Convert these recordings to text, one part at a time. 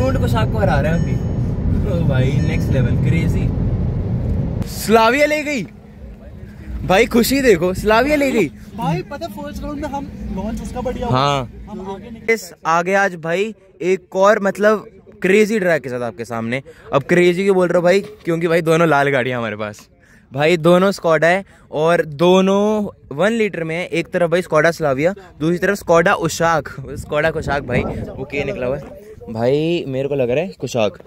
Tuned Kushaq को हरा रहे हैं अभी। ओ भाई नेक्स्ट लेवल क्रेजी स्लाविया ले गई। भाई खुशी देखो स्लाविया ले गई। भाई पता फ़र्स्ट राउंड में हम लॉन्च उसका बढ़िया हाँ। हम आगे निकले। इस आगे आज भाई एक और मतलब क्रेजी ड्रैग के साथ आपके सामने। अब क्रेजी क्यों बोल रहा हूँ भाई? क्योंकि भाई दोनों लाल गाड़ियाँ हमारे पास। भाई दोनों स्कॉडा है और दोनों वन लीटर में है। एक तरफ़ भाई स्कॉडा स्लाविया दूसरी तरफ़ स्कॉडा उशाक स्कॉडा कुशाक भाई वो के निकला हुआ है। भाई मेरे को लग रहा है कुशाक।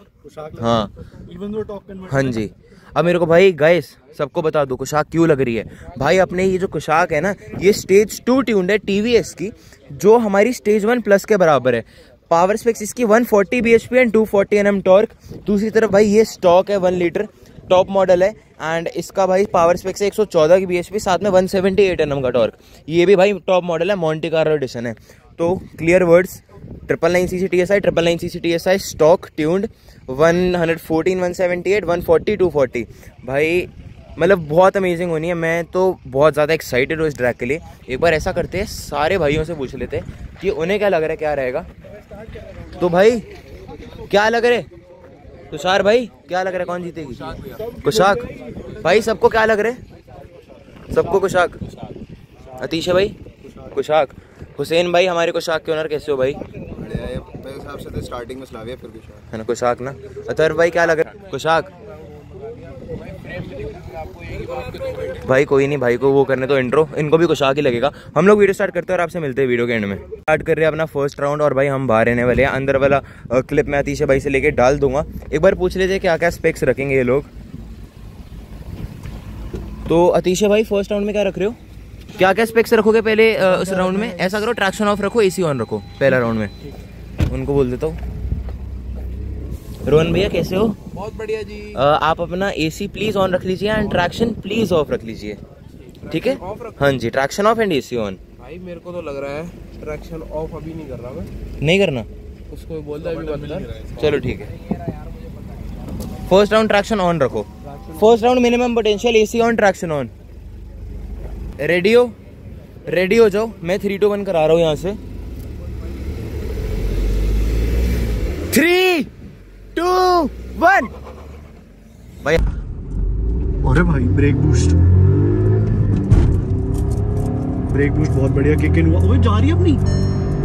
हाँ। इवन दो हाँ जी। अब मेरे को भाई गाइस सबको बता दो कुशाक क्यों लग रही है? भाई अपने ये जो कुशाक है ना ये स्टेज टू ट्यून्ड है टीवीएस की जो हमारी स्टेज वन प्लस के बराबर है। पावर स्पेक्स इसकी 140 forty B H P and two forty N M torque दूसरी तरफ़ भाई ये स्टॉक है वन लीटर टॉप मॉडल है एंड इसका भाई पावर स्पेक्स है 114 की बी एच पी साथ में 178 सेवेंटी एट एन एम का टॉर्क ये भी भाई टॉप मॉडल है मॉन्टी कार्लो एडिशन है। तो clear words triple nine C C T S I triple nine C C T S I stock tuned one hundred fourteen one seventy eight one forty two forty भाई मतलब बहुत amazing होनी है। मैं तो बहुत ज़्यादा एक्साइटेड हूँ इस ट्रैक के लिए। एक बार ऐसा करते हैं, सारे भाइयों से पूछ लेते हैं कि उन्हें क्या लग रहा है, क्या रहेगा। तो भाई, क्या लग रहा? तुषार भाई, क्या लग रहा है? कौन जीतेगी? कुशाक। भाई, सबको क्या लग रहा? है सबको कुशाक। अतीशा भाई? कुशाक। हुसैन भाई हमारे कुशाक के ओनर कैसे हो भाई? मेरे हिसाब से तो स्टार्टिंग में स्लाविया फिर कुछ है ना कुशाक ना? अतर भाई क्या लग रहा है? कुशाक भाई कोई नहीं भाई को वो करने तो इंट्रो इनको भी कुशाक ही लगेगा। हम लोग वीडियो स्टार्ट करते हैं और आपसे मिलते हैं वीडियो के एंड में। स्टार्ट कर रहे हैं अपना फ़र्स्ट राउंड और भाई हम बाहर रहने वाले हैं। अंदर वाला क्लिप मैं अतीशा भाई से लेके डाल दूँगा। एक बार पूछ लीजिए क्या क्या स्पेक्स रखेंगे ये लोग? तो अतीशा भाई फ़र्स्ट राउंड में क्या रख रहे हो? क्या क्या स्पेक्स रखोगे पहले उस राउंड में? ऐसा करो ट्रैक्शन ऑफ़ रखो एसी ऑन रखो पहला राउंड में। उनको बोल देता हूँ। रोहन भैया कैसे हो? बहुत बढ़िया जी। अ, आप अपना एसी प्लीज़ ऑन रख लीजिए एंड ट्रैक्शन प्लीज़ ऑफ़ रख लीजिए। ठीक है? हाँ जी traction off and AC on भाई मेरे को तो लग रहा है ट्रैक्शन ऑफ़ अभी नहीं कर रहा मैं। नहीं करना? उसको बोल दे अभी बंद चलो ठीक है। फ़र्स्ट राउंड ट्रैक्शन ऑन रखो। First round minimum potential AC on traction on ready हो रेडी हो जाओ मैं थ्री टू वन करा रहा हूँ यहाँ से। थ्री टू वन भाई अरे भाई ब्रेक बूस्ट ब्रेक बूस्ट बहुत बढ़िया किक इन हुआ। ओए जा रही है अपनी।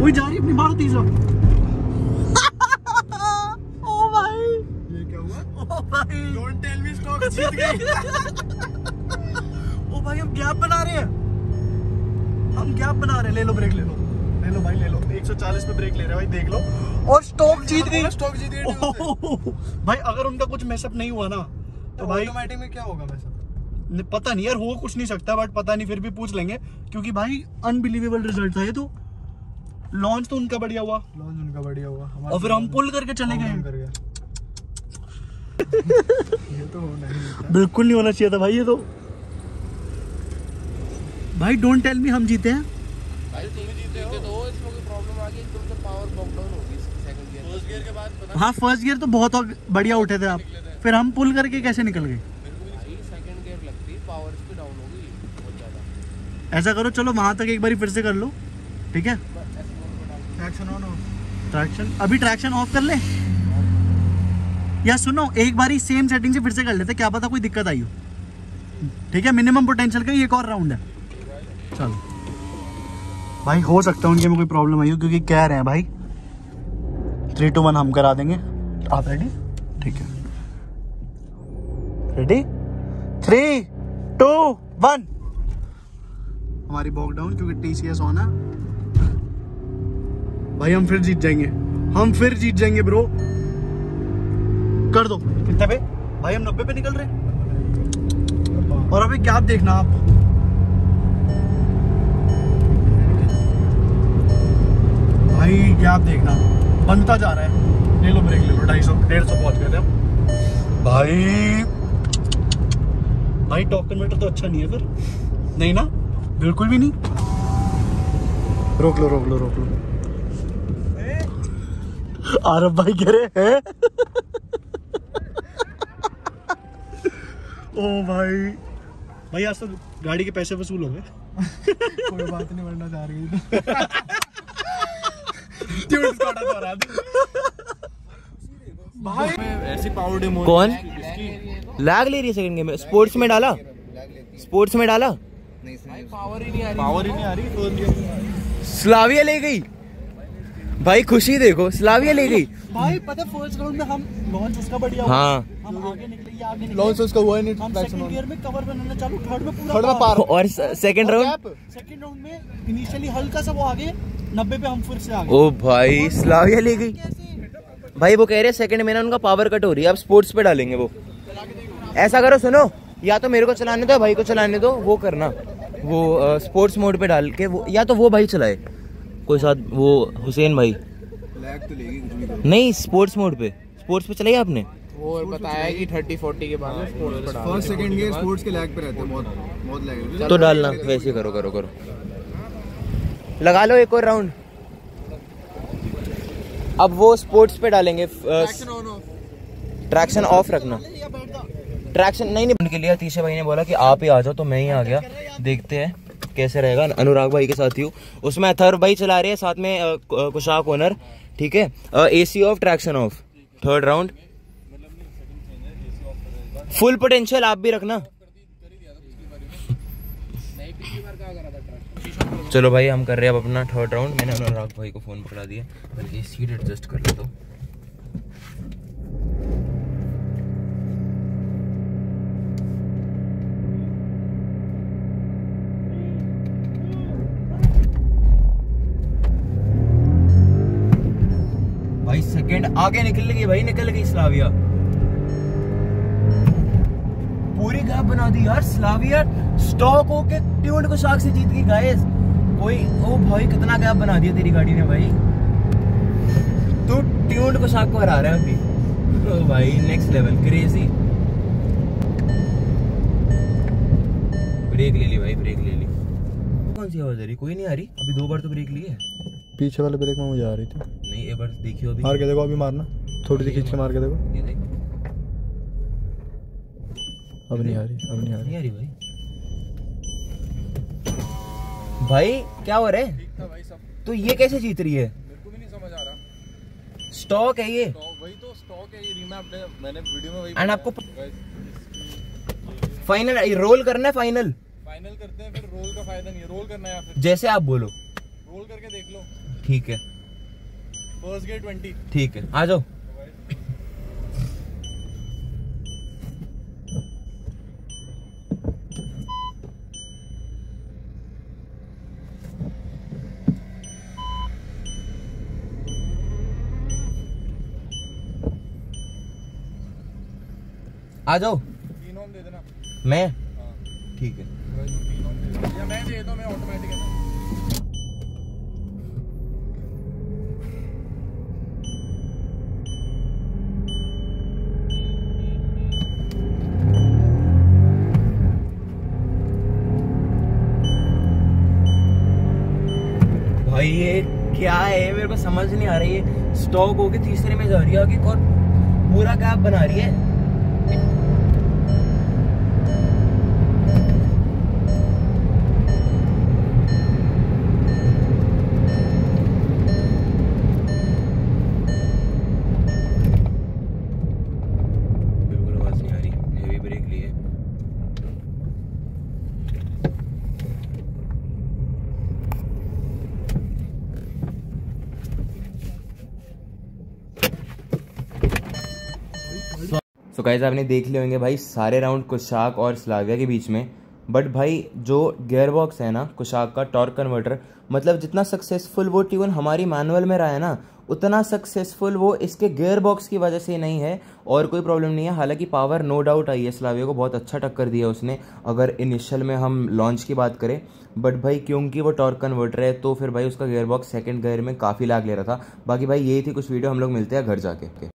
ओए जा रही है अपनी मारो तीसरा ओ भाई। ये क्या हुआ? ओ भाई। डोंट टेल मी स्टॉक जीत गई। ओ भाई हम गैप बना रहे हैं। हम गैप बना रहे हैं। ले लो ब्रेक ले लो। ले लो भाई ले लो। 140 पे ब्रेक ले रहे हैं भाई देख लो। और स्टॉक जीत गई। स्टॉक जीत गई भाई अगर उनका कुछ मैसअप नहीं हुआ ना तो भाई ऑटोमेटिक में क्या होगा वैसे पता नहीं यार हो कुछ नहीं सकता बट पता नहीं फिर भी पूछ लेंगे। क्योंकि भाई अनबिलीवेबल रिज़ल्ट था ये तो। लॉन्च तो उनका बढ़िया हुआ। लॉन्च उनका बढ़िया हुआ। और फिर हम पुल करके चले गए। ये तो नहीं बिल्कुल नहीं होना चाहिए था भाई ये तो। भाई डोंट टेल मी हम जीते हैं। भाई तुम भी जीते हो। तो इसमें कोई प्रॉब्लम आ गई एकदम से पावर बॉक डाउन हो गई सेकंड गियर फ़र्स्ट गियर के बाद पता हाँ फ़र्स्ट गियर तो बहुत बढ़िया उठे थे आप। फिर हम पुल करके कैसे निकल गए? भाई सेकंड गियर लगती पावर इसकी डाउन गई बहुत ज़्यादा। ऐसा करो चलो वहाँ तक एक बार फिर से कर लो। ठीक है? ट्रैक्शन ऑन ट्रैक्शन अभी ट्रैक्शन ऑफ़ कर ले। या सुनो एक बारी सेम सेटिंग से फिर से कर लेते क्या पता कोई दिक्कत आई हो। ठीक है? मिनिमम पोटेंशियल का एक और राउंड है। चलो भाई हो सकता है उनके में कोई प्रॉब्लम आई हो क्योंकि कह रहे हैं भाई थ्री टू वन हम करा देंगे। आप रेडी ठीक है। रेडी थ्री टू वन हमारी बॉक डाउन क्योंकि टी सी एस ऑन है। भाई हम फिर जीत जाएँगे। हम फिर जीत जाएँगे ब्रो कर दो। कितने पे? भाई हम नब्बे पे निकल रहे हैं। और अभी क्या देखना आप? भाई, क्या आप देखना? बनता जा रहा है। ले लो ब्रेक ले लो, ढाई सौ, डेढ़ सौ पहुँच गए थे भाई भाई टॉप कन्वर्टर तो अच्छा नहीं है फिर। नहीं ना? बिल्कुल भी नहीं। रोक लो रोक लो रोक लो। आरब भाई कह रहे हैं। ओ भाई। भाई, आज तो गाड़ी के पैसे वसूल हो गए। कोई बात नहीं, वरना जा रही ऐसी पावर डिमो कौन? लैग ले रही है सेकंड गेम में। स्पोर्ट्स में डाला? स्पोर्ट्स में डाला? पावर ही नहीं आ रही पावर ही नहीं आ रही स्लाविया ले गई। भाई खुशी देखो। स्लाविया ले गई। भाई पता फ़र्स्ट राउंड में हम लॉन्च उसका बढ़िया हुआ। हाँ। हम आगे निकले ये आगे निकले। लॉन्च उसका हुआ ही नहीं हम सेकंड गियर में कवर बनाना चालू। थर्ड में पूरा थर्ड में। पार और सेकंड राउंड सेकंड राउंड में इनिशियली हल्का सा वो आगे। नब्बे पे हम फिर से आगे ओ भाई स्लाविया ले गई। भाई वो कह रहे सेकंड में ना उनका पावर कट हो रही है। अब स्पोर्ट्स पे डालेंगे वो। ऐसा करो सुनो। या तो मेरे को चलाने दो भाई को चलाने दो। वो करना। वो स्पोर्ट्स मोड पे डाल के वो या तो वो भाई चलाए। कोई साथ वो हुसैन भाई। तो करो नहीं स्पोर्ट्स मोड पे। स्पोर्ट्स पे चलाइए आपने? वो बताया कि थर्टी फोर्टी के बाद में स्पोर्ट्स पर फ़र्स्ट सेकंड गियर स्पोर्ट्स के लैग पे रहते हैं बहुत बहुत लैग तो डालना वैसे करो करो करो। लगा लो एक और राउंड अब वो स्पोर्ट्स पे डालेंगे ट्रैक्शन ऑफ़ रखना। ट्रैक्शन नहीं नहीं उनके लिए तीसरे भाई ने बोला कि आप ही आ जाओ तो मैं ही आ गया। देखते हैं कैसे रहेगा। अनुराग भाई के साथ ही हूँ। उसमें अथर्व भाई चला रहे हैं साथ में कुशाक ओनर। ठीक है? A C off traction off third round full potential आप भी रखना। चलो भाई, हम कर रहे हैं अब अपना थर्ड राउंड मैंने अनुराग भाई को फ़ोन पकड़ा दिया। बल्कि सीट एडजस्ट कर लेता हूँ। आगे निकल गई, भाई, निकल गई, स्लाविया। पूरी गैप बना दी यार स्लाविया स्टॉक होके ट्यून्ड को शाख से जीत गई गाइस कोई ओ भाई कितना गैप बना दिया तेरी गाड़ी ने भाई। तू ट्यून्ड को शाख को हरा रहा है अभी। ओ भाई नेक्स्ट लेवल क्रेजी ब्रेक ले ली भाई ब्रेक ले ली। कौन सी आवाज़ आ रही? कोई नहीं आ रही? अभी दो बार तो ब्रेक ली है। पीछे वाले ब्रेक में मुझे आ रही थी। नहीं एक बार देखियो अभी। मार के देखो अभी मारना। थोड़ी सी खींच के मार के देखो। ये देख। अब नहीं आ रही अब नहीं आ रही। नहीं आ रही भाई। भाई क्या हो रहा है? था भाई सब। तो ये कैसे जीत रही है? मेरे को भी नहीं समझ आ रहा। स्टॉक है ये। वही तो स्टॉक है ये रीमैप मैंने वीडियो में वही एंड आपको फाइनल रोल करना है फाइनल फाइनल करते हैं फिर रोल का फ़ायदा नहीं है। रोल करना है या फिर जैसे आप बोलो। रोल करके देख लो। ठीक है। फ़र्स्ट गेट ट्वेंटी ठीक है आ जाओ। आ जाओ। तीन दे देना। मैं? हाँ। ठीक है। दे दे मैं ऑटोमेटिक है। भाई ये क्या है? मेरे को समझ नहीं आ रही है। स्टॉक होके तीसरे में जा रही है आगे और पूरा गैप बना रही है। सो गाइस आपने देख लिए होंगे भाई, सारे राउंड कुशाक और स्लाविया के बीच में। बट भाई, जो गियर बॉक्स है ना, कुशाक का टॉर्क कन्वर्टर मतलब जितना सक्सेसफुल वो ट्यून हमारी मैनुअल में रहा है ना, उतना सक्सेसफुल वो इसके गियर बॉक्स की वजह से नहीं है। और कोई प्रॉब्लम नहीं है। हालाँकि पावर नो डाउट आई है, स्लाविया को बहुत अच्छा टक्कर दिया उसने, अगर इनिशियल में हम लॉन्च की बात करें। बट भाई, क्योंकि वो टॉर्क कन्वर्टर है तो फिर भाई उसका गियर बॉक्स सेकेंड गियर में काफ़ी लाग ले रहा था। बाकी भाई, यही थी कुछ वीडियो हम लोग मिलते हैं घर जाके।